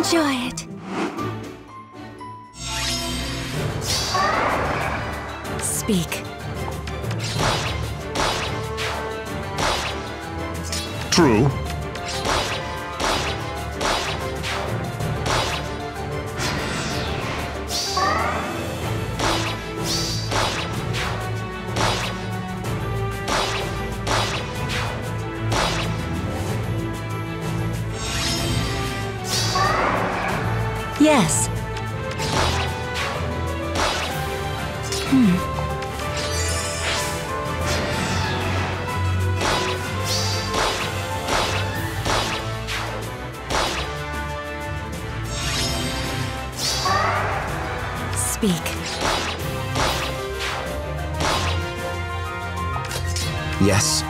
Enjoy it. Speak. True. Yes. Hmm. Speak. Yes.